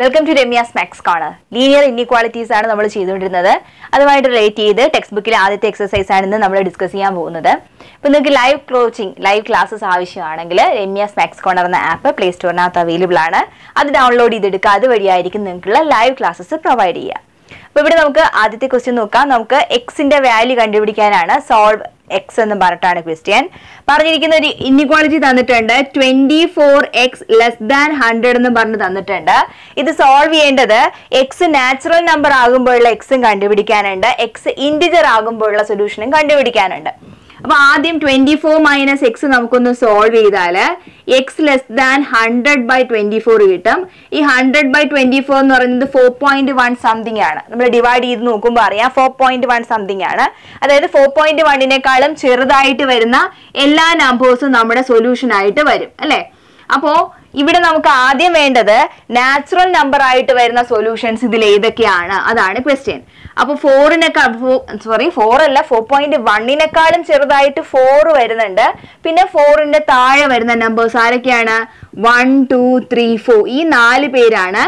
Welcome to Ramya's maths corner linear inequalities ആണ് നമ്മൾ ചെയ്തുകൊണ്ടിരുന്നത്. അതുമായിട്ട് റിലേറ്റ് ചെയ്ത് ടെക്സ്റ്റ് ബുക്കിലെ ആദ്യത്തെ എക്സസൈസ് ആണ് ഇന്ന് നമ്മൾ ഡിസ്കസ് ചെയ്യാൻ പോകുന്നത്. ഇപ്പം നിങ്ങൾക്ക് ലൈവ് കോച്ചിങ് ലൈവ് ക്ലാസ്സസ് ആവശ്യമാണെങ്കിൽ രമ്യാസ് മാക്സ് കോണർ എന്ന ആപ്പ് പ്ലേ സ്റ്റോറിനകത്ത് അവൈലബിൾ ആണ്. അത് ഡൗൺലോഡ് ചെയ്തെടുക്കുക. അതുവഴിയായിരിക്കും നിങ്ങൾക്കുള്ള ലൈവ് ക്ലാസ്സസ് പ്രൊവൈഡ് ചെയ്യുക. അപ്പോൾ ഇവിടെ നമുക്ക് ആദ്യത്തെ ക്വസ്റ്റ്യൻ നോക്കാം. നമുക്ക് എക്സിന്റെ വാല്യൂ കണ്ടുപിടിക്കാനാണ് സോൾവ് എക്സ് എന്ന് പറഞ്ഞിട്ടാണ് ക്വസ്റ്റ്യൻ പറഞ്ഞിരിക്കുന്ന ഒരു ഇൻഇക്വാളിറ്റി തന്നിട്ടുണ്ട്. Twenty four x less than hundred എന്ന് പറഞ്ഞ് തന്നിട്ടുണ്ട്. ഇത് സോൾവ് ചെയ്യേണ്ടത് എക്സ് നാച്ചുറൽ നമ്പർ ആകുമ്പോഴുള്ള എക്സും കണ്ടുപിടിക്കാനുണ്ട്. എക്സ് ഇൻഡിജർ ആകുമ്പോഴുള്ള സൊല്യൂഷനും കണ്ടുപിടിക്കാനുണ്ട്. അപ്പൊ ആദ്യം ട്വന്റി ഫോർ മൈനസ് എക്സ് നമുക്കൊന്ന് സോൾവ് ചെയ്താൽ x less than hundred by twenty four കിട്ടും. ഈ ഹൺഡ്രഡ് ബൈ ട്വന്റി ഫോർ എന്ന് പറയുന്നത് ഫോർ പോയിന്റ് വൺ സംതിങ് ആണ്. നമ്മൾ ഡിവൈഡ് ചെയ്ത് നോക്കുമ്പോൾ അറിയാം ഫോർ പോയിന്റ് വൺ സംതിങ് ആണ്. അതായത് ഫോർ പോയിന്റ് വണ്ണിനേക്കാളും ചെറുതായിട്ട് വരുന്ന എല്ലാ നമ്പേഴ്സും നമ്മുടെ സൊല്യൂഷൻ ആയിട്ട് വരും അല്ലെ? അപ്പോ ഇവിടെ നമുക്ക് ആദ്യം വേണ്ടത് നാച്ചുറൽ നമ്പർ ആയിട്ട് വരുന്ന സൊല്യൂഷൻസ് ഇതിൽ ഏതൊക്കെയാണ്? അതാണ് ക്വസ്റ്റ്യൻ അപ്പൊ ഫോറിനേക്കാൾ സോറി ഫോർ അല്ല ഫോർ പോയിന്റ് വണ്ണിനെക്കാളും ചെറുതായിട്ട് ഫോർ വരുന്നുണ്ട്. പിന്നെ ഫോറിന്റെ താഴെ വരുന്ന നമ്പേഴ്സ് ആരൊക്കെയാണ്? വൺ ടു ത്രീ ഫോർ ഈ നാല് പേരാണ്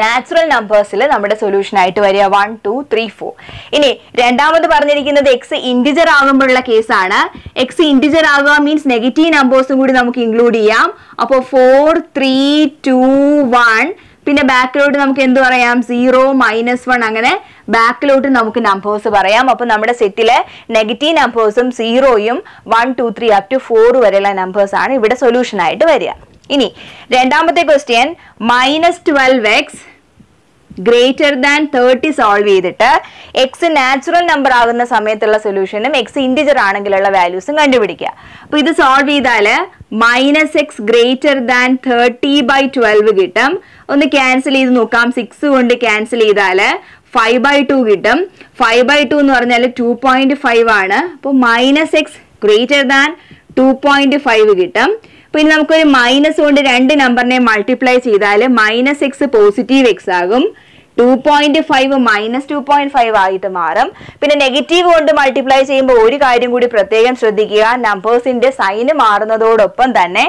നാച്ചുറൽ നമ്പേഴ്സിൽ നമ്മുടെ സൊല്യൂഷൻ ആയിട്ട് വരിക. വൺ ടു ത്രീ ഫോർ ഇനി രണ്ടാമത് പറഞ്ഞിരിക്കുന്നത് എക്സ് ഇൻഡിജർ ആകുമ്പോഴുള്ള കേസാണ് എക്സ് ഇൻഡിജർ ആകുക മീൻസ് നെഗറ്റീവ് നമ്പേഴ്സും കൂടി നമുക്ക് ഇൻക്ലൂഡ് ചെയ്യാം. അപ്പോൾ ഫോർ ത്രീ ടു വൺ പിന്നെ ബാക്കിലോട്ട് നമുക്ക് എന്ത് പറയാം? സീറോ മൈനസ് വൺ അങ്ങനെ ബാക്കിലോട്ട് നമുക്ക് നമ്പേഴ്സ് പറയാം. അപ്പൊ നമ്മുടെ സെറ്റിലെ നെഗറ്റീവ് നമ്പേഴ്സും സീറോയും one two three up to four വരെയുള്ള നമ്പേഴ്സ് ആണ് ഇവിടെ സൊല്യൂഷൻ ആയിട്ട് വരിക. ഇനി രണ്ടാമത്തെ question minus twelve x greater than thirty solve ചെയ്തിട്ട് എക്സ് നാച്ചുറൽ നമ്പർ ആകുന്ന സമയത്തുള്ള സൊല്യൂഷനും എക്സ് ഇൻഡിജർ ആണെങ്കിലുള്ള വാല്യൂസും കണ്ടുപിടിക്കുക. അപ്പൊ ഇത് സോൾവ് ചെയ്താൽ minus x greater than thirty by twelve കിട്ടും. ഒന്ന് ക്യാൻസൽ ചെയ്ത് നോക്കാം. സിക്സ് കൊണ്ട് ക്യാൻസൽ ചെയ്താൽ ഫൈവ് ബൈ ടു കിട്ടും. ഫൈവ് ബൈ ടു എന്ന് പറഞ്ഞാൽ ടു പോയിന്റ് ഫൈവ് ആണ്. അപ്പോൾ minus x greater than two point five കിട്ടും. പിന്നെ നമുക്കൊരു മൈനസ് കൊണ്ട് രണ്ട് നമ്പറിനെ മൾട്ടിപ്ലൈ ചെയ്താൽ മൈനസ് എക്സ് പോസിറ്റീവ് എക്സ് ആകും. Two point five minus two point five ആയിട്ട് മാറും. പിന്നെ നെഗറ്റീവ് കൊണ്ട് മൾട്ടിപ്ലൈ ചെയ്യുമ്പോൾ ഒരു കാര്യം കൂടി പ്രത്യേകം ശ്രദ്ധിക്കുക. നമ്പേഴ്സിന്റെ സൈന് മാറുന്നതോടൊപ്പം തന്നെ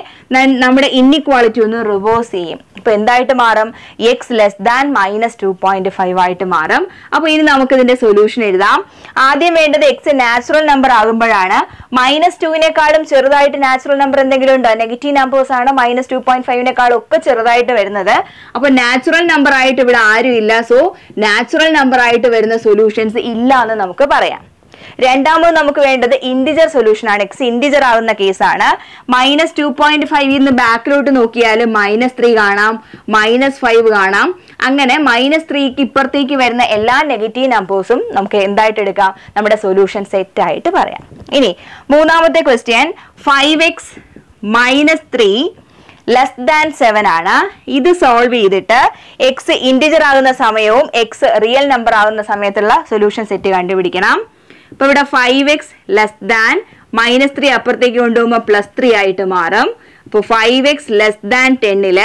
നമ്മുടെ ഇന്നിക്വാളിറ്റി ഒന്ന് റിവേഴ്സ് ചെയ്യും. ഇപ്പൊ എന്തായിട്ട് മാറും? X less than minus two point five ആയിട്ട് മാറും. അപ്പൊ ഇനി നമുക്ക് ഇതിന്റെ സൊല്യൂഷൻ എഴുതാം. ആദ്യം വേണ്ടത് എക്സ് നാച്ചുറൽ നമ്പർ ആകുമ്പോഴാണ്. മൈനസ് ടുവിനേക്കാളും ചെറുതായിട്ട് നാച്ചുറൽ നമ്പർ എന്തെങ്കിലും ഉണ്ടോ? നെഗറ്റീവ് നമ്പേഴ്സ് ആണ്. മൈനസ് ടു പോയിന്റ് ഫൈവിനേക്കാളും ഒക്കെ ചെറുതായിട്ട് വരുന്നത്. അപ്പൊ നാച്ചുറൽ നമ്പർ ആയിട്ട് ഇവിടെ ആരും ഇല്ല സോ നാച്ചുറൽ നമ്പർ ആയിട്ട് വരുന്ന സൊല്യൂഷൻസ് ഇല്ല എന്ന് നമുക്ക് പറയാം. രണ്ടാമത് നമുക്ക് വേണ്ടത് ഇൻഡിജർ സൊല്യൂഷൻ ആണ്. എക്സ് ഇൻഡിജർ ആവുന്ന കേസാണ് മൈനസ് ടു പോയിന്റ് ഫൈവിൽ നിന്ന് ബാക്കിലോട്ട് നോക്കിയാൽ മൈനസ് ത്രീ കാണാം. മൈനസ് ഫൈവ് കാണാം. അങ്ങനെ മൈനസ് ത്രീക്ക് ഇപ്പുറത്തേക്ക് വരുന്ന എല്ലാ നെഗറ്റീവ് നമ്പേഴ്സും നമുക്ക് എന്തായിട്ട് എടുക്കാം? നമ്മുടെ സൊല്യൂഷൻ സെറ്റ് ആയിട്ട് പറയാം. ഇനി മൂന്നാമത്തെ question five x minus three less than seven ആണ്. ഇത് സോൾവ് ചെയ്തിട്ട് എക്സ് ഇൻഡിജർ ആകുന്ന സമയവും എക്സ് റിയൽ നമ്പർ ആകുന്ന സമയത്തുള്ള സൊല്യൂഷൻ സെറ്റ് കണ്ടുപിടിക്കണം. അപ്പൊ ഇവിടെ five x less than minus three അപ്പുറത്തേക്ക് കൊണ്ടുപോകുമ്പോൾ പ്ലസ് ത്രീ ആയിട്ട് മാറും. അപ്പോൾ ഫൈവ് എക്സ് ലെസ് ദാൻ ടെന്നിൽ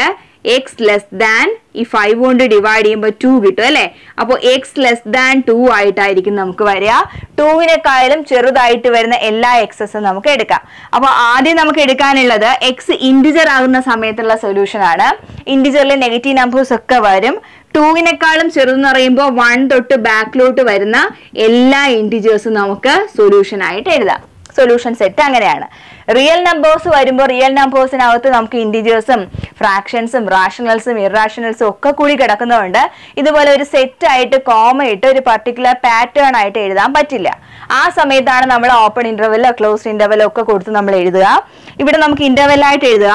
എക്സ് ലെസ് ദാൻ ഈ ഫൈവ് കൊണ്ട് ഡിവൈഡ് ചെയ്യുമ്പോൾ ടു കിട്ടും അല്ലേ? അപ്പോൾ എക്സ് ലെസ് ദാൻ ടു ആയിട്ടായിരിക്കും നമുക്ക് വരിക. ടൂവിനെക്കാളും ചെറുതായിട്ട് വരുന്ന എല്ലാ എക്സസും നമുക്ക് എടുക്കാം. അപ്പോൾ ആദ്യം നമുക്ക് എടുക്കാനുള്ളത് എക്സ് ഇൻഡിജർ ആകുന്ന സമയത്തുള്ള സൊല്യൂഷൻ ആണ്. ഇൻഡിജറിലെ നെഗറ്റീവ് നമ്പേഴ്സ് ഒക്കെ വരും. ടൂവിനേക്കാളും ചെറുതെന്ന് പറയുമ്പോൾ വൺ തൊട്ട് ബാക്കിലോട്ട് വരുന്ന എല്ലാ ഇൻഡിജേഴ്സും നമുക്ക് സൊല്യൂഷൻ ആയിട്ട് എഴുതാം. സൊല്യൂഷൻ സെറ്റ് അങ്ങനെയാണ്. റിയൽ നമ്പേഴ്സ് വരുമ്പോൾ റിയൽ നമ്പേഴ്സിനകത്ത് നമുക്ക് ഇൻഡിജേഴ്സും ഫ്രാക്ഷൻസും റാഷണൽസും ഇറാഷണൽസും ഒക്കെ കൂടി കിടക്കുന്നതുകൊണ്ട് ഇതുപോലെ ഒരു സെറ്റ് ആയിട്ട് കോമ ഇട്ട് ഒരു പർട്ടിക്കുലർ പാറ്റേൺ ആയിട്ട് എഴുതാൻ പറ്റില്ല. ആ സമയത്താണ് നമ്മൾ ഓപ്പൺ ഇന്റർവെല്ലോ ക്ലോസ്ഡ് ഇന്റർവെല്ലോ ഒക്കെ കൊടുത്ത് നമ്മൾ എഴുതുക. ഇവിടെ നമുക്ക് ഇന്റർവെല്ലായിട്ട് എഴുതുക.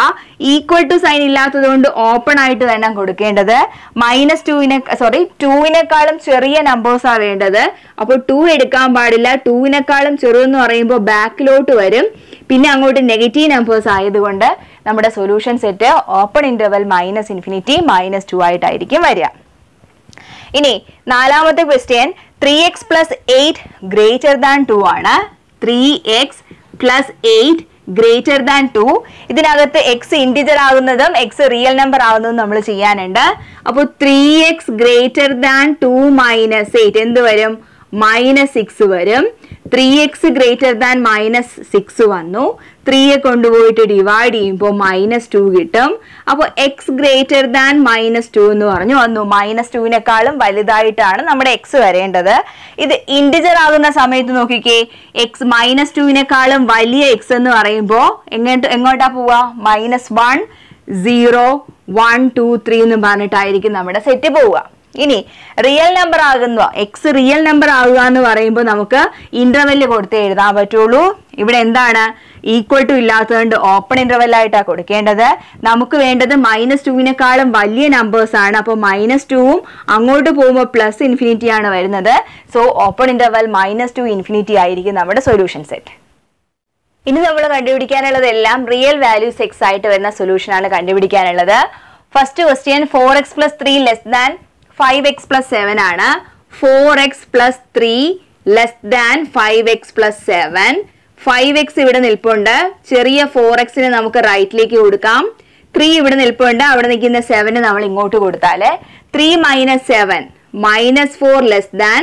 ഈക്വൽ ടു സൈൻ ഇല്ലാത്തത് കൊണ്ട് ഓപ്പൺ ആയിട്ട് തന്നെ കൊടുക്കേണ്ടത്. മൈനസ് ടുവിനെ സോറി ടൂവിനേക്കാളും ചെറിയ നമ്പേഴ്സാണ് വേണ്ടത്. അപ്പോൾ ടു എടുക്കാൻ പാടില്ല. ടൂവിനേക്കാളും ചെറുതെന്ന് പറയുമ്പോൾ ബാക്കിലോട്ട് വരും. പിന്നെ അങ്ങോട്ട് നെഗറ്റീവ് നമ്പേഴ്സ് ആയതുകൊണ്ട് നമ്മുടെ solution set open interval minus infinity minus two ആയിട്ടായിരിക്കും വരിക. ഇനി നാലാമത്തെ question three x plus eight greater than two ആണ്. Three x plus eight greater than two ഇതിനകത്ത് എക്സ് ഇൻഡിജർ ആകുന്നതും എക്സ് റിയൽ നമ്പർ ആകുന്നതും നമ്മൾ ചെയ്യാനുണ്ട്. അപ്പോൾ three x greater than two minus eight എന്ത് വരും? മൈനസ് സിക്സ് വരും. Three x greater than minus six വന്നു. ത്രീയെ കൊണ്ടുപോയിട്ട് ഡിവൈഡ് ചെയ്യുമ്പോൾ മൈനസ് ടു കിട്ടും. അപ്പോൾ x greater than minus two എന്ന് പറഞ്ഞു. വന്നു. മൈനസ് ടുവിനേക്കാളും വലുതായിട്ടാണ് നമ്മുടെ എക്സ് വരേണ്ടത്. ഇത് ഇൻഡിജർ ആകുന്ന സമയത്ത് നോക്കിക്കേ എക്സ് മൈനസ് ടുവിനേക്കാളും വലിയ എക്സ് എന്ന് പറയുമ്പോൾ എങ്ങോട്ട് എങ്ങോട്ടാ പോവുക minus one zero one two three എന്ന് പറഞ്ഞിട്ടായിരിക്കും നമ്മുടെ സെറ്റ് പോവുക. ഇനി റിയൽ നമ്പർ ആകുന്ന. എക്സ് റിയൽ നമ്പർ ആകുക എന്ന് പറയുമ്പോൾ നമുക്ക് ഇന്റർവെൽ കൊടുത്തേ എഴുതാൻ പറ്റുള്ളൂ. ഇവിടെ എന്താണ്? ഈക്വൽ ടു ഇല്ലാത്തതുകൊണ്ട് ഓപ്പൺ ഇന്റർവെൽ ആയിട്ടാണ് കൊടുക്കേണ്ടത്. നമുക്ക് വേണ്ടത് മൈനസ് ടുവിനേക്കാളും വലിയ നമ്പേഴ്സ് ആണ്. അപ്പോൾ മൈനസ് ടുവും അങ്ങോട്ട് പോകുമ്പോൾ പ്ലസ് ഇൻഫിനിറ്റി ആണ് വരുന്നത്. So open interval minus two infinity ആയിരിക്കും നമ്മുടെ സൊല്യൂഷൻ സെറ്റ് ഇനി നമ്മൾ കണ്ടുപിടിക്കാനുള്ളത് എല്ലാം റിയൽ വാല്യൂസ് എക്സ് ആയിട്ട് വരുന്ന സൊല്യൂഷൻ ആണ് കണ്ടുപിടിക്കാനുള്ളത്. First question four x plus three less than five x plus seven ആണ്. Four x plus three less than five x plus seven five x ഇവിടെ നിൽപ്പുണ്ട്. ചെറിയ ഫോർ എക്സിന് നമുക്ക് റൈറ്റിലേക്ക് കൊടുക്കാം. ത്രീ ഇവിടെ നിൽപ്പുണ്ട്. അവിടെ നിൽക്കുന്ന സെവന് നമ്മൾ ഇങ്ങോട്ട് കൊടുത്താൽ three minus seven minus four less than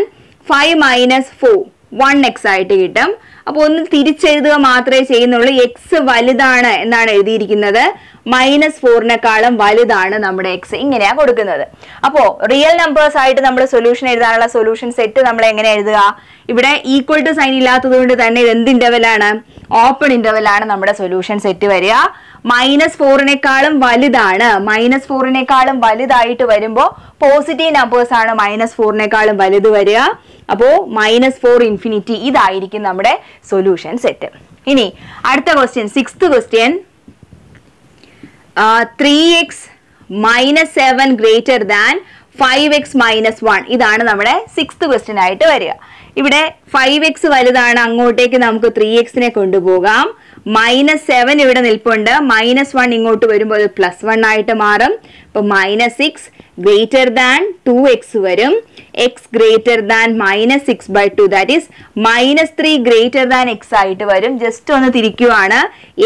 five minus four one x ആയിട്ട് കിട്ടും. അപ്പോൾ ഒന്ന് തിരിച്ചെഴുതുക മാത്രമേ ചെയ്യുന്നുള്ളൂ. എക്സ് വലുതാണ് എന്നാണ് എഴുതിയിരിക്കുന്നത്. മൈനസ് ഫോറിനെക്കാളും വലുതാണ് നമ്മുടെ എക്സ് ഇങ്ങനെയാ കൊടുക്കുന്നത്. അപ്പോൾ റിയൽ നമ്പേഴ്സ് ആയിട്ട് നമ്മൾ സൊല്യൂഷൻ എഴുതാനുള്ള സൊല്യൂഷൻ സെറ്റ് നമ്മൾ എങ്ങനെ എഴുതുക? ഇവിടെ ഈക്വൽ ടു സൈൻ ഇല്ലാത്തത് കൊണ്ട് തന്നെ ഇത് എന്ത് ഇന്റർവെലാണ് ഓപ്പൺ ഇന്റർവെലാണ് നമ്മുടെ സൊല്യൂഷൻ സെറ്റ് വരിക. മൈനസ് ഫോറിനേക്കാളും വലുതാണ്. മൈനസ് ഫോറിനേക്കാളും വലുതായിട്ട് വരുമ്പോൾ പോസിറ്റീവ് നമ്പേഴ്സ് ആണ് മൈനസ് ഫോറിനേക്കാളും വലുത് വരിക. അപ്പോൾ മൈനസ് ഫോർ ഇൻഫിനിറ്റി ഇതായിരിക്കും നമ്മുടെ സൊല്യൂഷൻ സെറ്റ് ഇനി അടുത്ത question sixth question three x minus seven greater than five x minus one ഇതാണ് നമ്മുടെ സിക്സ്ത് ക്വസ്റ്റ്യൻ ആയിട്ട് വരിക. ഇവിടെ ഫൈവ് എക്സ് വലുതാണ്. അങ്ങോട്ടേക്ക് നമുക്ക് ത്രീ എക്സിനെ കൊണ്ടുപോകാം. മൈനസ് സെവൻ ഇവിടെ നിൽപ്പുണ്ട്. മൈനസ് വൺ ഇങ്ങോട്ട് വരുമ്പോൾ പ്ലസ് വൺ ആയിട്ട് മാറും. ഇപ്പൊ minus six greater than two x വരും. X greater than minus six by two that is minus three greater than x ആയിട്ട് വരും. ജസ്റ്റ് ഒന്ന് തിരിക്കുവാണ്.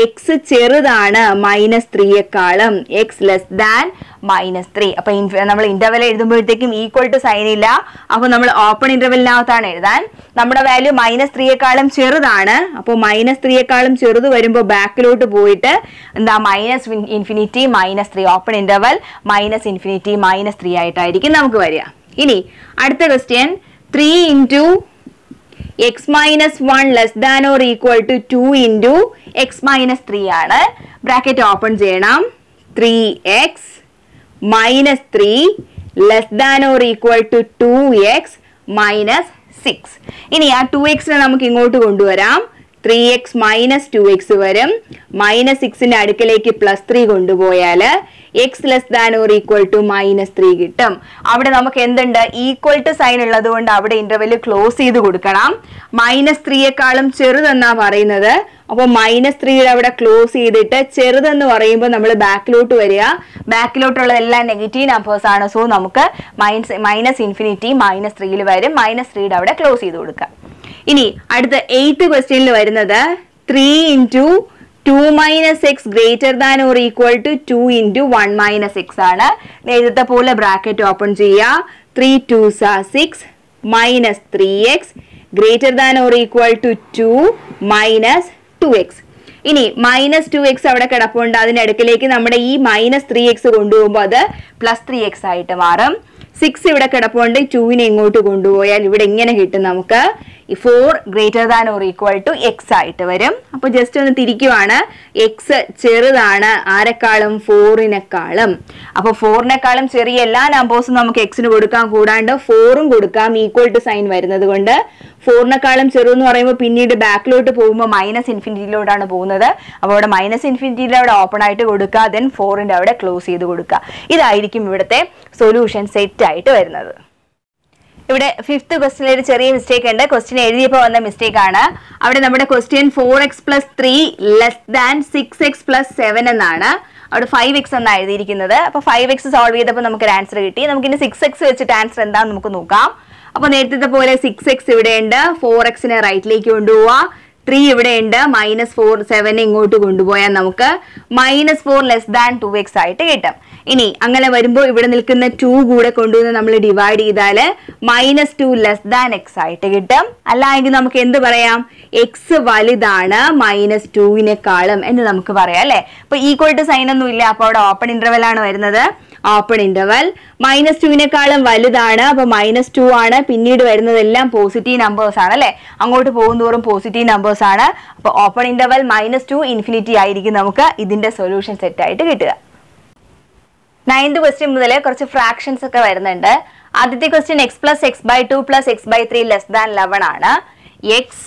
എക്സ് ചെറുതാണ് minus ത്രീയെക്കാളും x less than minus three അപ്പൊ നമ്മൾ ഇന്റർവെൽ എഴുതുമ്പോഴത്തേക്കും ഈക്വൽ ടു സൈൻ ഇല്ല. അപ്പൊ നമ്മൾ ഓപ്പൺ ഇന്റർവെലിനകത്താണ് എഴുതാൻ. നമ്മുടെ വാല്യൂ മൈനസ് ത്രീയെക്കാളും ചെറുതാണ്. അപ്പോൾ മൈനസ് ത്രീയെക്കാളും ചെറുത് വരുമ്പോൾ ബാക്കിലോട്ട് പോയിട്ട് എന്താ minus infinity minus three open interval minus infinity minus three ആയിട്ടായിരിക്കും നമുക്ക് വരിക. ഇനി അടുത്ത question three into x minus one less than or equal to two into x minus three ആണ്. ബ്രാക്കറ്റ് ഓപ്പൺ ചെയ്യണം. Three x minus three less than or equal to two x minus six ഇനി ആ two എക്സിനെ നമുക്ക് ഇങ്ങോട്ട് കൊണ്ടുവരാം. Three x minus two x വരും. Minus സിക്സിന്റെ അടുക്കലേക്ക് പ്ലസ് ത്രീ കൊണ്ടുപോയാൽ x less than or equal to minus three കിട്ടും. അവിടെ നമുക്ക് എന്തുണ്ട്? ഈക്വൽ ടു സൈൻ ഉള്ളത് കൊണ്ട് അവിടെ ഇന്റർവെൽ ക്ലോസ് ചെയ്ത് കൊടുക്കണം. മൈനസ് ത്രീയെക്കാളും ചെറുതെന്നാ പറയുന്നത്. അപ്പോൾ മൈനസ് ത്രീയുടെ അവിടെ ക്ലോസ് ചെയ്തിട്ട് ചെറുതെന്ന് പറയുമ്പോൾ നമ്മൾ ബാക്കിലോട്ട് വരിക. ബാക്കിലോട്ടുള്ള എല്ലാ നെഗറ്റീവ് നമ്പേഴ്സ് ആണ്. സോ നമുക്ക് മൈനസ് മൈനസ് ഇൻഫിനിറ്റി മൈനസ് ത്രീയിൽ വരും. മൈനസ് ത്രീയുടെ അവിടെ ക്ലോസ് ചെയ്ത് കൊടുക്കുക. ഇനി അടുത്ത എയ്ത്ത് ക്വസ്റ്റ്യനിൽ വരുന്നത് three into two minus x greater than or equal to two into one minus x ആണ്. നേരത്തെ പോലെ ബ്രാക്കറ്റ് ഓപ്പൺ ചെയ്യുക. ത്രീ ടു സാ six minus three x greater than or equal to two minus two x ഇനി minus two x അവിടെ കിടപ്പുണ്ട്. അതിന്റെ അടുക്കിലേക്ക് നമ്മുടെ ഈ മൈനസ് ത്രീ എക്സ് കൊണ്ടുപോകുമ്പോൾ അത് പ്ലസ് ത്രീ എക്സ് ആയിട്ട് മാറും. സിക്സ് ഇവിടെ കിടപ്പുണ്ട്. ടുവിനെ ഇങ്ങോട്ട് കൊണ്ടുപോയാൽ ഇവിടെ ഇങ്ങനെ കിട്ടും നമുക്ക്? Four greater than or equal to x ആയിട്ട് വരും. അപ്പൊ ജസ്റ്റ് ഒന്ന് തിരിക്കുവാണ്. എക്സ് ചെറുതാണ്. ആരെക്കാളും? ഫോറിനെക്കാളും അപ്പൊ ഫോറിനെക്കാളും ചെറിയ എല്ലാ നമ്പേഴ്സും നമുക്ക് എക്സിന് കൊടുക്കാം. കൂടാണ്ട് ഫോറും കൊടുക്കാം. ഈക്വൽ ടു സൈൻ വരുന്നത് കൊണ്ട്. ഫോറിനെക്കാളും ചെറുതെന്ന് പറയുമ്പോൾ പിന്നീട് ബാക്കിലോട്ട് പോകുമ്പോൾ മൈനസ് ഇൻഫിനിറ്റിയിലോട്ടാണ് പോകുന്നത്. അപ്പോൾ അവിടെ മൈനസ് ഇൻഫിനിറ്റിയിൽ അവിടെ ഓപ്പൺ ആയിട്ട് കൊടുക്കുക. ദെൻ ഫോറിന്റെ അവിടെ ക്ലോസ് ചെയ്ത് കൊടുക്കുക. ഇതായിരിക്കും ഇവിടുത്തെ സൊല്യൂഷൻ സെറ്റ് ആയിട്ട് വരുന്നത്. ഇവിടെ ഫിഫ്ത്ത് ക്വസ്റ്റിനിൽ ഒരു ചെറിയ മിസ്റ്റേക്ക് ഉണ്ട്. ക്വസ്റ്റ്യൻ എഴുതിയപ്പോൾ വന്ന മിസ്റ്റേക്ക് ആണ്. അവിടെ നമ്മുടെ question four x plus three less than six x plus seven എന്നാണ്. അവിടെ ഫൈവ് എക്സ് എന്നാണ് എഴുതിയിരിക്കുന്നത്. അപ്പോൾ ഫൈവ് എക്സ് സോൾവ് ചെയ്തപ്പോൾ നമുക്ക് ഒരു ആൻസർ കിട്ടി. നമുക്ക് ഇനി സിക്സ് എക്സ് വെച്ചിട്ട് ആൻസർ എന്താണെന്ന് നമുക്ക് നോക്കാം. അപ്പോൾ നേരത്തെ പോലെ സിക്സ് എക്സ് ഇവിടെ ഉണ്ട് ഫോർ എക്സിനെ റൈറ്റിലേക്ക് കൊണ്ടുപോവുക ത്രീ ഇവിടെ ഉണ്ട് മൈനസ് ഫോർ സെവൻ ഇങ്ങോട്ട് കൊണ്ടുപോയാൽ നമുക്ക് minus four less than two x ആയിട്ട് കിട്ടും. ഇനി അങ്ങനെ വരുമ്പോൾ ഇവിടെ നിൽക്കുന്ന ടു കൂടെ കൊണ്ടുവന്ന് നമ്മൾ ഡിവൈഡ് ചെയ്താൽ minus two less than x ആയിട്ട് കിട്ടും. അല്ല എങ്കിൽ നമുക്ക് എന്ത് പറയാം? എക്സ് വലുതാണ് മൈനസ് ടുവിനേക്കാളും എന്ന് നമുക്ക് പറയാം അല്ലെ? അപ്പൊ ഈക്വൽ ടു സൈൻ ഒന്നും ഇല്ല അപ്പൊ അവിടെ ഓപ്പൺ ഇന്റർവെൽ ആണ് വരുന്നത്. ഓപ്പൺ ഇന്റർവൽ മൈനസ് ടുവിനേക്കാളും വലുതാണ്. അപ്പൊ മൈനസ് ടു ആണ്. പിന്നീട് വരുന്നതെല്ലാം പോസിറ്റീവ് നമ്പേഴ്സ് ആണ് അല്ലെ? അങ്ങോട്ട് പോകുന്നതോറും പോസിറ്റീവ് നമ്പേഴ്സ് ആണ്. അപ്പൊ open interval minus two infinity ആയിരിക്കും നമുക്ക് ഇതിന്റെ സൊല്യൂഷൻ സെറ്റ് ആയിട്ട് കിട്ടുക. നയൻത് ക്വസ്റ്റ്യൻ മുതൽ കുറച്ച് ഫ്രാക്ഷൻസ് ഒക്കെ വരുന്നുണ്ട്. ആദ്യത്തെ question x plus x by two plus x by three less than eleven ആണ്. X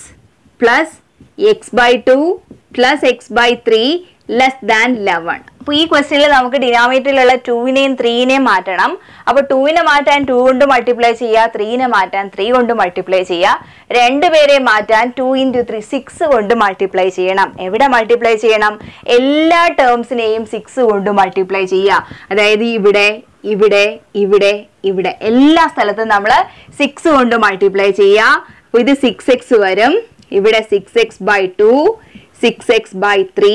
plus x by two plus x by three less than eleven അപ്പൊ ഈ ക്വസ്റ്റ്യനിൽ നമുക്ക് ഡിനോമിനേറ്ററിലുള്ള ടൂവിനെയും ത്രീനെയും മാറ്റണം. അപ്പൊ ടൂവിനെ മാറ്റാൻ ടു കൊണ്ട് മൾട്ടിപ്ലൈ ചെയ്യുക ത്രീനെ മാറ്റാൻ ത്രീ കൊണ്ട് മൾട്ടിപ്ലൈ ചെയ്യുക. രണ്ടുപേരെ മാറ്റാൻ ടു ഇന്റു ത്രീ സിക്സ് കൊണ്ട് മൾട്ടിപ്ലൈ ചെയ്യണം. എവിടെ മൾട്ടിപ്ലൈ ചെയ്യണം? എല്ലാ ടേംസിനെയും സിക്സ് കൊണ്ട് മൾട്ടിപ്ലൈ ചെയ്യുക. അതായത് ഇവിടെ ഇവിടെ ഇവിടെ ഇവിടെ. എല്ലാ സ്ഥലത്തും നമ്മൾ സിക്സ് കൊണ്ട് മൾട്ടിപ്ലൈ ചെയ്യുക. അപ്പോൾ ഇത് സിക്സ് എക്സ് വരും. ഇവിടെ six x by two six x by three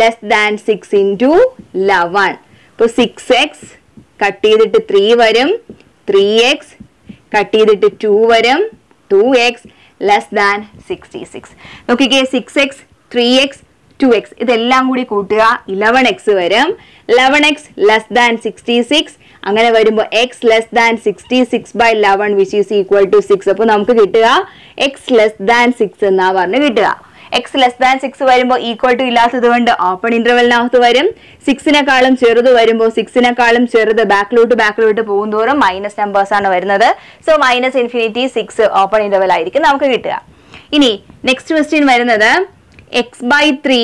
less than six into eleven ഇപ്പോൾ സിക്സ് എക്സ് കട്ട് ചെയ്തിട്ട് ത്രീ വരും. ത്രീ എക്സ് കട്ട് ചെയ്തിട്ട് ടു വരും. Two x less than sixty six നോക്കിക്കേ six x three x two x ഇതെല്ലാം കൂടി കൂട്ടുക eleven x വരും. Eleven x less than sixty six അങ്ങനെ വരുമ്പോൾ x less than sixty six by eleven which is equal to six അപ്പോൾ നമുക്ക് കിട്ടുക എക്സ് ലെസ് ദാൻ സിക്സ് എന്നാ പറഞ്ഞ് കിട്ടുക. എക്സ് ലെസ് ദാൻ സിക്സ് വരുമ്പോൾ ഈക്വൽ ടു ഇല്ലാത്തത് കൊണ്ട് ഓപ്പൺ ഇന്റർവെലിനകത്ത് വരും. സിക്സിനെക്കാളും ചെറുത് വരുമ്പോൾ സിക്സിനെക്കാളും ചെറുത് ബാക്കിലോട്ട് ബാക്കിലോട്ട് പോകുന്തോറും മൈനസ് നമ്പേഴ്സ് ആണ് വരുന്നത്. So minus infinity six open interval ആയിരിക്കും നമുക്ക് കിട്ടുക. ഇനി നെക്സ്റ്റ് ക്വസ്റ്റ്യൻ വരുന്നത് x by three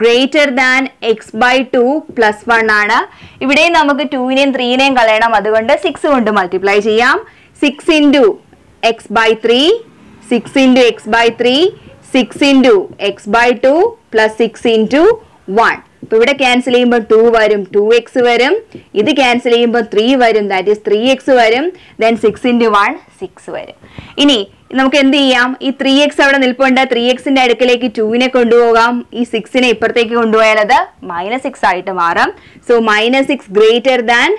greater than x by two plus one ആണ്. ഇവിടെയും നമുക്ക് ടൂവിനെയും ത്രീനെയും കളയണം. അതുകൊണ്ട് സിക്സ് കൊണ്ട് മൾട്ടിപ്ലൈ ചെയ്യാം. Six into x by three six into x by three six into x by two plus six into one ഇപ്പൊ ഇവിടെ cancel ചെയ്യുമ്പോൾ ടു വരും ടു എക്സ് വരും. ഇത് ക്യാൻസൽ ചെയ്യുമ്പോൾ ത്രീ വരും ദാറ്റ് ഈസ് ത്രീ എക്സ് വരും. Then six into one six വരും. ഇനി നമുക്ക് എന്ത് ചെയ്യാം? ഈ ത്രീ എക്സ് അവിടെ നിൽപ്പുണ്ട്. ത്രീ എക്സിന്റെ അടുക്കലേക്ക് ടുവിനെ കൊണ്ടുപോകാം. ഈ സിക്സിനെ ഇപ്പുറത്തേക്ക് കൊണ്ടുപോയാൽ അത് മൈനസ് സിക്സ് ആയിട്ട് മാറും. So minus six greater than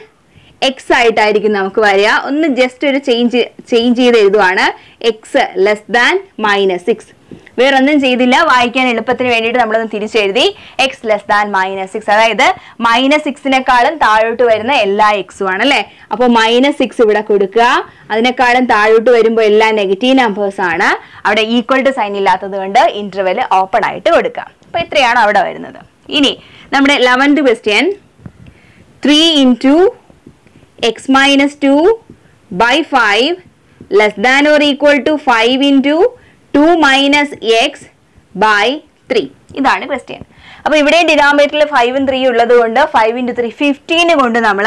X ആയിട്ടായിരിക്കും നമുക്ക് വരിക. ഒന്ന് ജസ്റ്റ് ഒരു ചേഞ്ച് ചേഞ്ച് ചെയ്ത് എഴുതുവാണ്. X less than minus six വേറൊന്നും ചെയ്തില്ല. വായിക്കാൻ എളുപ്പത്തിന് വേണ്ടിയിട്ട് നമ്മളൊന്ന് തിരിച്ചെഴുതി. X less than minus six അതായത് മൈനസ് സിക്സിനെക്കാളും താഴോട്ട് വരുന്ന എല്ലാ എക്സും ആണ് അല്ലേ അപ്പോൾ മൈനസ് സിക്സ് ഇവിടെ കൊടുക്കുക. അതിനേക്കാളും താഴോട്ട് വരുമ്പോൾ എല്ലാ നെഗറ്റീവ് നമ്പേഴ്സ് ആണ്. അവിടെ ഈക്വൽ ടു സൈൻ ഇല്ലാത്തത് കൊണ്ട് ഇന്റർവെൽ ഓപ്പൺ ആയിട്ട് കൊടുക്കുക. അപ്പോൾ ഇത്രയാണ് അവിടെ വരുന്നത്. ഇനി നമ്മുടെ eleventh question three into x minus two by five less than or equal to five into two minus x by three ഇതാണ് ക്വസ്റ്റ്യൻ അപ്പൊ ഇവിടെ ഡിനോമിനേറ്ററിൽ ഫൈവും ത്രീ ഉള്ളത് കൊണ്ട് ഫൈവ് ഇന്റു ത്രീ ഫിഫ്റ്റീന് കൊണ്ട് നമ്മൾ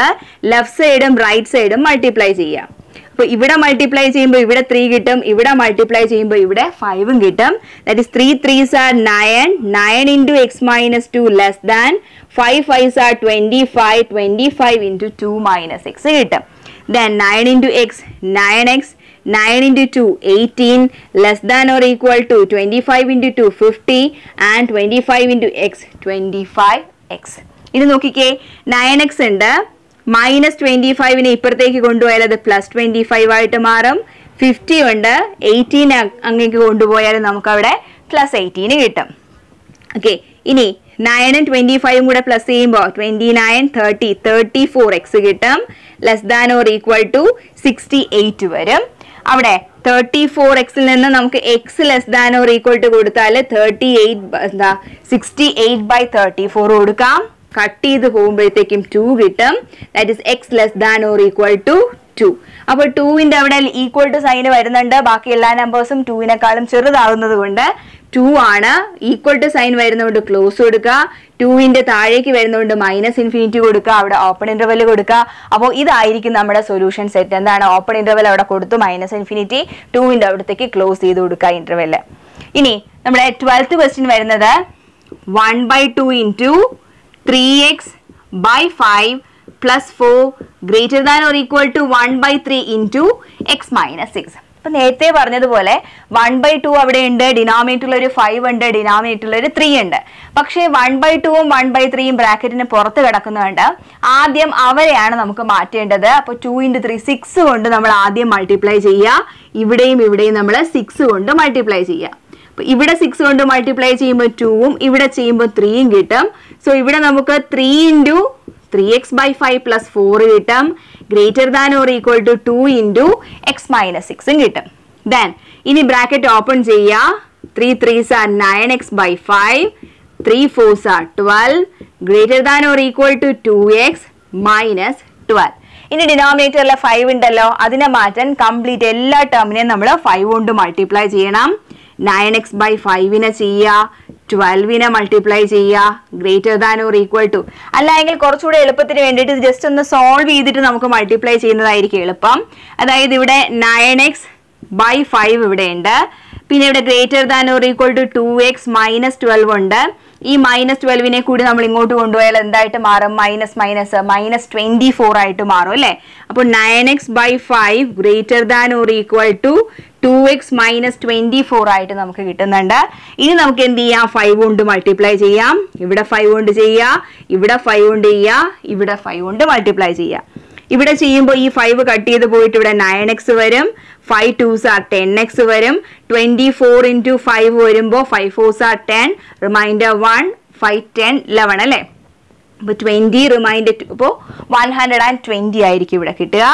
ലെഫ്റ്റ് സൈഡും റൈറ്റ് സൈഡും മൾട്ടിപ്ലൈ ചെയ്യാം. അപ്പൊ ഇവിടെ മൾട്ടിപ്ലൈ ചെയ്യുമ്പോൾ ഇവിടെ ത്രീ കിട്ടും ഇവിടെ മൾട്ടിപ്ലൈ ചെയ്യുമ്പോൾ ഇവിടെ ഫൈവും കിട്ടും. That is three threes are nine nine into x minus two less than five fives are twenty five twenty five into two minus x കിട്ടും. Then nine into x nine x nine into two eighteen less than or equal to twenty five into two fifty and twenty five into x twenty five x ഇത് നോക്കിക്കേ nine x ഉണ്ട്. Minus twenty ഫൈവിനെ ഇപ്പുറത്തേക്ക് കൊണ്ടുപോയാൽ അത് plus twenty five ആയിട്ട് മാറും. Fifty ഉണ്ട്. എയ്റ്റീൻ അങ്ങേക്ക് കൊണ്ടുപോയാൽ നമുക്കവിടെ പ്ലസ് എയ്റ്റീന് കിട്ടും. ഓക്കെ ഇനി നയനും ട്വന്റി ഫൈവും കൂടെ പ്ലസ് ചെയ്യുമ്പോൾ twenty nine thirty thirty four x കിട്ടും. Less than or equal to sixty eight വരും. അവിടെ തേർട്ടി ഫോർ എക്സിൽ നിന്ന് നമുക്ക് x less than or equal to കൊടുത്താൽ തേർട്ടി എയ്റ്റ് എന്താ sixty eight by thirty four കൊടുക്കാം. കട്ട് ചെയ്ത് പോകുമ്പോഴത്തേക്കും ടു കിട്ടും. That is x less than or equal to two അപ്പോൾ ടുവിന്റെ അവിടെ ഈക്വൽ ടു സൈന് വരുന്നുണ്ട്. ബാക്കി എല്ലാ നമ്പേഴ്സും ടൂവിനേക്കാളും ചെറുതാവുന്നത് കൊണ്ട് ടു ആണ്. ഈക്വൽ ടു സൈൻ വരുന്നതുകൊണ്ട് ക്ലോസ് കൊടുക്കുക. ടൂവിന്റെ താഴേക്ക് വരുന്നതുകൊണ്ട് മൈനസ് ഇൻഫിനിറ്റി കൊടുക്കുക. അവിടെ ഓപ്പൺ ഇന്റർവെൽ കൊടുക്കുക. അപ്പോൾ ഇതായിരിക്കും നമ്മുടെ സൊല്യൂഷൻ സെറ്റ് എന്താണ്? ഓപ്പൺ ഇന്റർവെൽ അവിടെ കൊടുത്തു മൈനസ് ഇൻഫിനിറ്റി ടൂവിന്റെ അവിടത്തേക്ക് ക്ലോസ് ചെയ്ത് കൊടുക്കുക ഇന്റർവെൽ ഇനി നമ്മുടെ ട്വൽത്ത് ക്വസ്റ്റ്യൻ വരുന്നത് one by two into three x by five plus four greater than or equal to one by three into x minus six അപ്പൊ നേരത്തെ പറഞ്ഞതുപോലെ വൺ ബൈ ടു അവിടെ ഉണ്ട് ഡിനോമിനേറ്ററിൽ ഒരു ഫൈവ് ഉണ്ട് ഡിനോമിനേറ്ററിൽ ഒരു ത്രീ ഉണ്ട്. പക്ഷേ വൺ ബൈ ടുവും വൺ ബൈ ത്രീയും ബ്രാക്കറ്റിന് പുറത്ത് കിടക്കുന്നുണ്ട് ആദ്യം അവരെയാണ് നമുക്ക് മാറ്റേണ്ടത്. അപ്പോൾ ടു ഇന്റു ത്രീ സിക്സ് കൊണ്ട് നമ്മൾ ആദ്യം മൾട്ടിപ്ലൈ ചെയ്യുക. ഇവിടെയും ഇവിടെയും നമ്മൾ സിക്സ് കൊണ്ട് മൾട്ടിപ്ലൈ ചെയ്യുക. അപ്പൊ ഇവിടെ സിക്സ് കൊണ്ട് മൾട്ടിപ്ലൈ ചെയ്യുമ്പോൾ ടൂവും ഇവിടെ ചെയ്യുമ്പോൾ ത്രീയും കിട്ടും. സോ ഇവിടെ നമുക്ക് three into three x by five plus four കിട്ടും. Greater than or equal to two into x minus സിക്സും കിട്ടും. ദെൻ ഇനി ബ്രാക്കറ്റ് ഓപ്പൺ ചെയ്യുക. Three threes are nine x by five three fours are twelve greater than or equal to two x minus twelve ഇനി ഡിനോമിനേറ്ററിലെ five ഉണ്ടല്ലോ. അതിനെ മാറ്റാൻ complete എല്ലാ ടേമിനെയും നമ്മൾ ഫൈവ് കൊണ്ട് മൾട്ടിപ്ലൈ ചെയ്യണം. നയൻ എക്സ് ബൈ ഫൈവിനെ ചെയ്യുക ട്വൽവിനെ മൾട്ടിപ്ലൈ ചെയ്യുക greater than or equal to അല്ലെങ്കിൽ കുറച്ചുകൂടെ എളുപ്പത്തിന് വേണ്ടിയിട്ട് ജസ്റ്റ് ഒന്ന് സോൾവ് ചെയ്തിട്ട് നമുക്ക് മൾട്ടിപ്ലൈ ചെയ്യുന്നതായിരിക്കും എളുപ്പം. അതായത് ഇവിടെ നയൻ എക്സ് ബൈ ഫൈവ് ഇവിടെ ഉണ്ട്. പിന്നെ ഇവിടെ greater than or equal to two x minus twelve ഉണ്ട്. ഈ മൈനസ് ട്വൽവിനെ കൂടി നമ്മൾ ഇങ്ങോട്ട് കൊണ്ടുപോയാൽ എന്തായിട്ട് മാറും? Minus minus minus twenty four ആയിട്ട് മാറും അല്ലേ? അപ്പോൾ nine x by five greater than or equal to two x minus twenty four ആയിട്ട് നമുക്ക് കിട്ടുന്നുണ്ട്. ഇനി നമുക്ക് എന്ത് ചെയ്യാം? ഫൈവ് കൊണ്ട് മൾട്ടിപ്ലൈ ചെയ്യാം. ഇവിടെ ഫൈവ് കൊണ്ട് ചെയ്യുക ഇവിടെ ഫൈവ് കൊണ്ട് ചെയ്യുക ഇവിടെ ഫൈവ് കൊണ്ട് മൾട്ടിപ്ലൈ ചെയ്യുക. ഇവിടെ ചെയ്യുമ്പോൾ ഈ ഫൈവ് കട്ട് ചെയ്ത് പോയിട്ട് ഇവിടെ നയൻ എക്സ് വരും. Five twos are ten x വരും. ട്വന്റി ഫോർ ഇന്റു ഫൈവ് വരുമ്പോൾ five fours are ten remainder one five ten eleven അല്ലേ? അപ്പോൾ ട്വന്റി റിമൈൻഡർ അപ്പോൾ വൺ ഹൺഡ്രഡ് ആൻഡ് ട്വന്റി ആയിരിക്കും ഇവിടെ കിട്ടുക.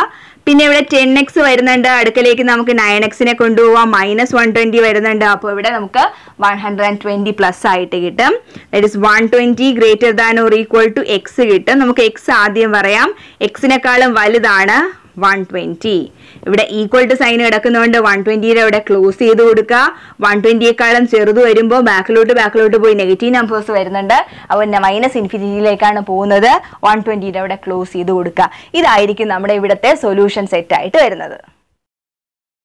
പിന്നെ ഇവിടെ ടെൻ എക്സ് വരുന്നുണ്ട്. അടുക്കലേക്ക് നമുക്ക് നയൻ എക്സിനെ കൊണ്ടുപോവാം. മൈനസ് വൺ ട്വന്റി വരുന്നുണ്ട്. അപ്പോൾ ഇവിടെ നമുക്ക് one hundred and twenty plus ആയിട്ട് കിട്ടും. That is one twenty greater than or equal to x കിട്ടും. നമുക്ക് എക്സ് ആദ്യം പറയാം. എക്സിനെക്കാളും വലുതാണ്. വൺ ട്വന്റി ഇവിടെ ഈക്വൽ ടു സൈൻ കിടക്കുന്നതുകൊണ്ട് വൺ ട്വന്റിയുടെ ഇവിടെ ക്ലോസ് ചെയ്ത് കൊടുക്കുക വൺ ട്വന്റിയെക്കാളും ചെറുത് വരുമ്പോൾ ബാക്കിലോട്ട് ബാക്കിലോട്ട് പോയി നെഗറ്റീവ് നമ്പേഴ്സ് വരുന്നുണ്ട്. അപ്പോൾ മൈനസ് ഇൻഫിനിറ്റിയിലേക്കാണ് പോകുന്നത്. വൺ ട്വന്റിയുടെ അവിടെ ക്ലോസ് ചെയ്ത് കൊടുക്കുക ഇതായിരിക്കും നമ്മുടെ ഇവിടുത്തെ സൊല്യൂഷൻ സെറ്റ് ആയിട്ട് വരുന്നത്.